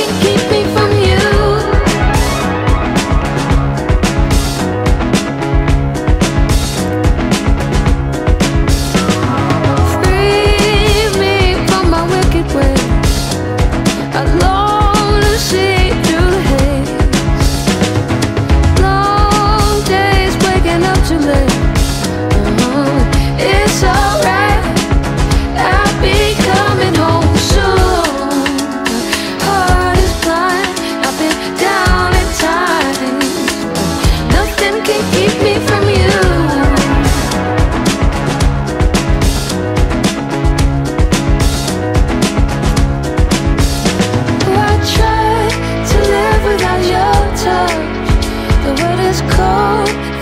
can keep cold.